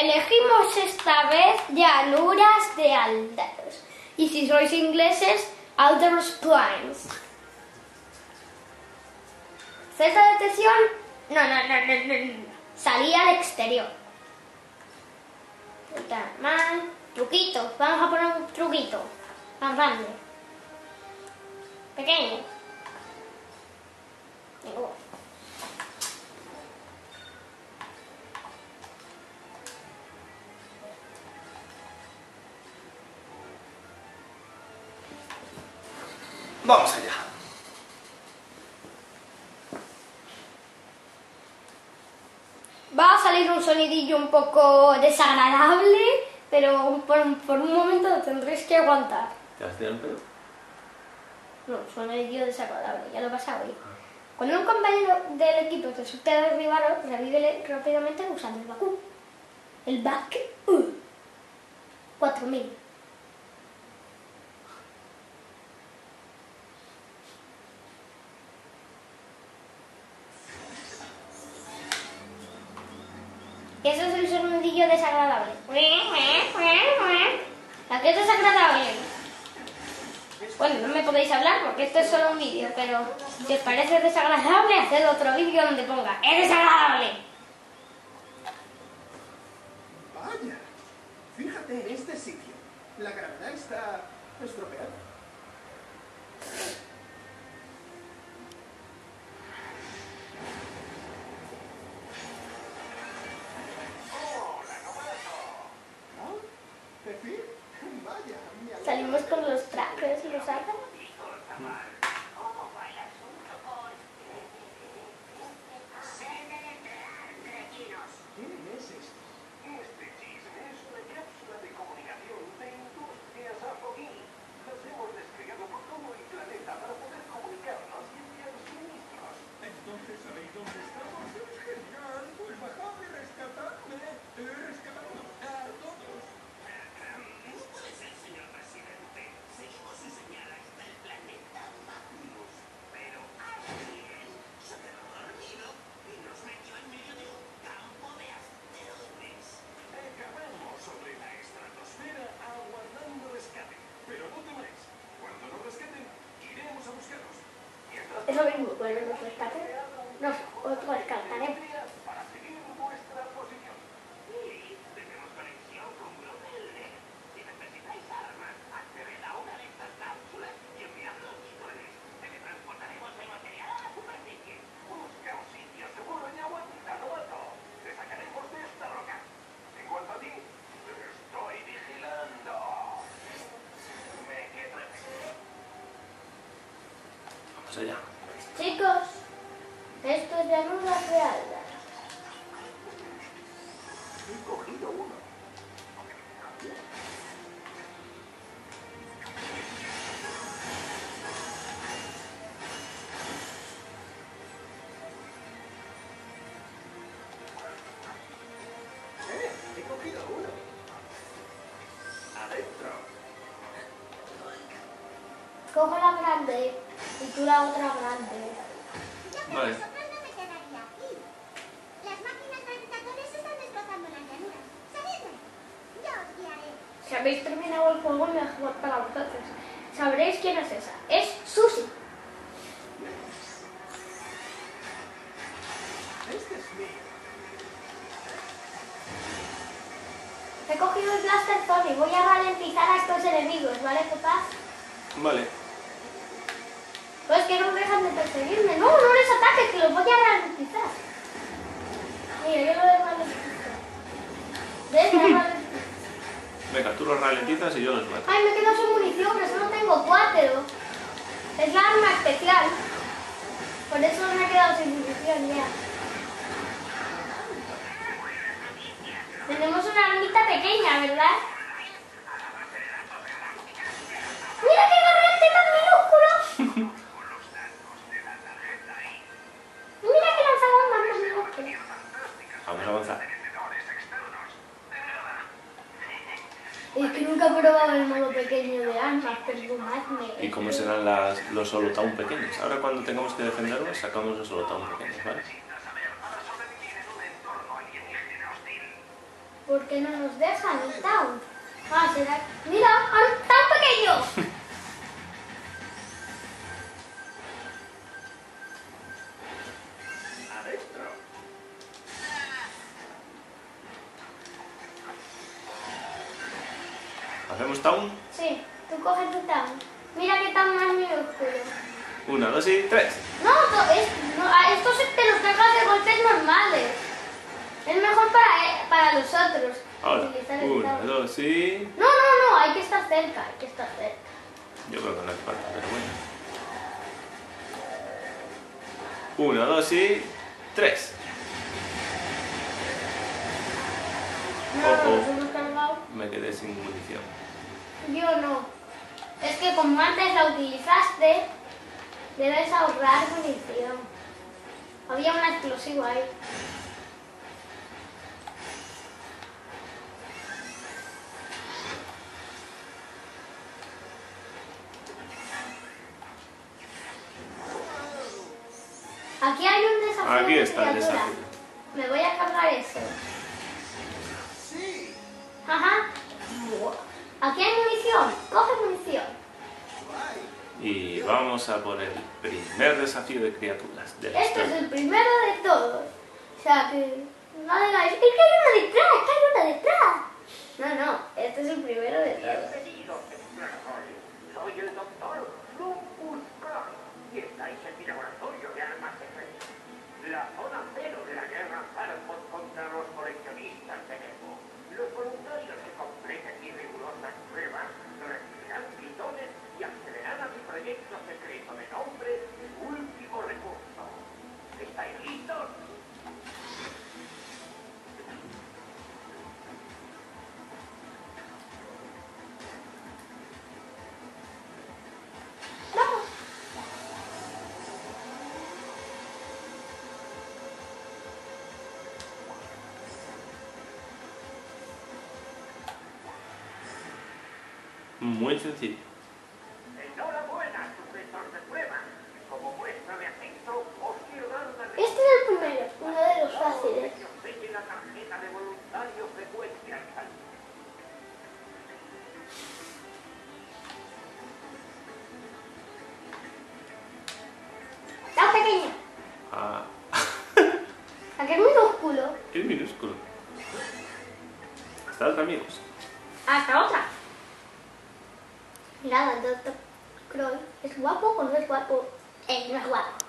Elegimos esta vez llanuras de Alders. Y si sois ingleses, Alders Plains. Cesta de detección. No, no, no, no, no, no. Salí al exterior. Está mal. Truquito. Vamos a poner un truquito. Más grande. Pequeño. Oh. Vamos allá. Va a salir un sonidillo un poco desagradable, pero por, por un momento lo tendréis que aguantar. ¿Te has tirado el pedo? No, sonidillo desagradable, ya lo vas a oír. Cuando un compañero del equipo te supe derribaros, revívele rápidamente usando el Bakú. El Bak 4000. Y eso es sonidillo desagradable. ¿A qué es desagradable? Bueno, no me podéis hablar porque esto es solo un vídeo, pero si os parece desagradable, haced otro vídeo donde ponga ¡Es desagradable! Vaya, fíjate en este sitio. La gravedad está estropeada. ¿Ah? ¿Pepín? Vaya, Salimos con los trajes, los sacan. ¿Quién es esto? Este chisme es una cápsula de comunicación de Industrias Apogee. Las hemos desplegado por todo el planeta para poder comunicarnos y enviar suministros. Entonces, ¿sabéis dónde estamos? Es genial. Pues bajad y rescatadme. Eh, Rescatadnos a todos. No puede ser, señor presidente. Seguimos su señal hasta el planeta Magnus. Pero alguien se quedó dormido y nos metió en medio de un campo de asteroides. Acabamos sobre la estratosfera aguardando rescate. Pero no temáis. Cuando nos rescaten, iremos a buscaros. Mientras Es lo mismo, cuando nos rescaten, nos os rescataremos. para seguir vuestra posición. Y tenemos conexión con Brunel. Si necesitáis armas, acceded a una de estas cápsulas y enviadnos trenes. Teletransportaremos el material a la superficie. Busca un sitio seguro y aguantado alto. Te sacaremos de esta roca. En cuanto a ti, te estoy vigilando. Me quedo Vamos allá. Chicos, esto es llanuras de Alders. He cogido uno. Eh, he cogido uno. Adentro. Cojo la grande y tú la otra grande. Vale. Nosotros no me quedaría aquí. Las máquinas gravitatorias están destrozando las llanuras. Salidme. Yo os guiaré. Si habéis terminado el juego, mejor para vosotros. Sabréis quién es esa. Es Susi. Este es mío. He cogido el Blaster Tony. Voy a ralentizar a estos enemigos, ¿vale, papá? Vale. Pues que no dejan de perseguirme. No, no les ataques, que los voy a ralentizar. Mira, yo lo he ralentizado. ¿Ves? Lo he ralentizado. Venga, tú los ralentizas y yo los mato. Ay, me quedo sin munición, pero solo tengo cuatro. Es la arma especial. Por eso me he quedado sin munición ya. Tenemos una armita pequeña, ¿verdad? Es que nunca he probado el modo pequeño de armas, perdonadme. ¿Y cómo serán las, los solotown pequeños? Ahora cuando tengamos que defenderlos, sacamos los solotown pequeños, ¿vale? ¿Por qué no nos dejan el town? Ah, será... ¡Mira! ¡Ah, ¡Tan pequeño! ¿Hacemos town? Sí, tú coge tu town. Mira qué tan más minúsculo. Una, dos y tres. No, to- es, no, a esto se te los cargas de golpes normales. Es mejor para, eh, para los otros. Ahora, una, town. dos y... No, no, no, hay que estar cerca, hay que estar cerca. Yo creo que no hace falta, pero bueno. Una, dos y... Tres. No, no, Ojo. cargado. Me quedé sin munición. Yo no. Es que como antes la utilizaste, debes ahorrar munición. Había un explosivo ahí. Aquí hay un desafío. Aquí está el desafío. Me voy a cargar eso. Vamos a por el primer desafío de criaturas de Este es el primero de todos. O sea que no digáis, es que hay uno detrás, que hay uno detrás. No, no, este es el primero de todos. Bienvenidos. Soy el doctor Lupus y estáis en mi laboratorio de armas secretas. La zona Muy sencillo. Enhorabuena, sujetos de prueba. Como muestra de afecto, os quiero dar una Este es el primero, uno de los fáciles. la tarjeta de voluntario frecuente al salir. Está pequeño. Ah, Aquí es minúsculo. es minúsculo. Hasta otra, amigos. Hasta otra. El doctor Croy. ¿Es guapo o no es guapo? Eh, no es guapo.